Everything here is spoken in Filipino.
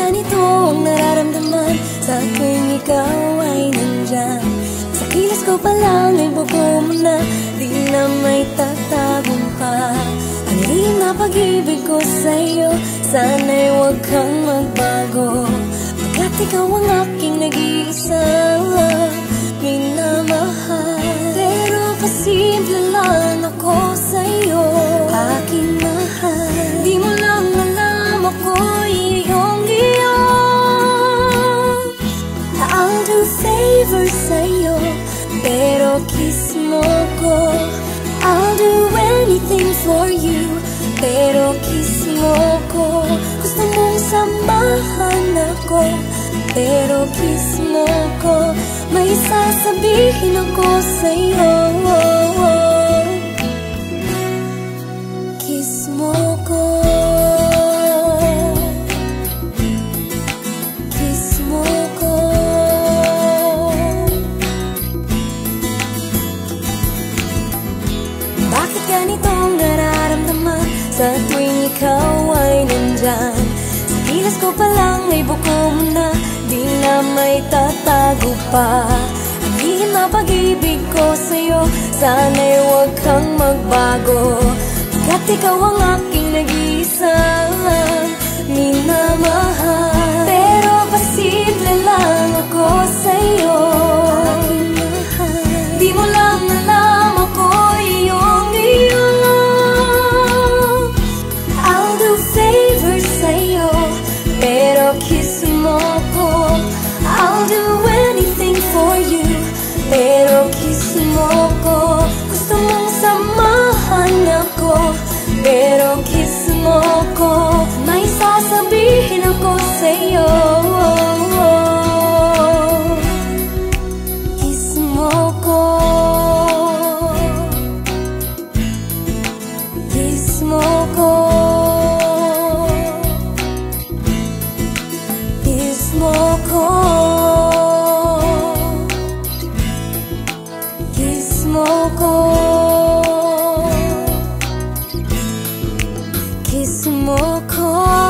Ganito ang ikaw ay nandyan Kilos ko pa lang ay buko mo na Di na may tatagong pa Ang lihim na pag-ibig ko sa'yo Sana'y huwag kang magbago. Pagkat ikaw ang aking nag-iisa Minamahal. Pero pasimple lang ako sa'yo Aking mahal. Di mo lang alam ako'y iyong iyo I'll do favors sa'yo Pero kiss mo ko. I'll do anything for you. Pero kiss mo ko. Gusto mong samahan ako. Pero kiss mo ko. May sasabihin ako sa'yo. Kiss mo ko Sa tuwing ikaw ay nandyan Sa kilos ko pa lang may buko mo na Di na may tatago pa. Ang lihim na pag-ibig ko sa'yo Sana'y huwag kang magbago. Pagkat ikaw ang aking nag-iisa mo ko Kiss mo ko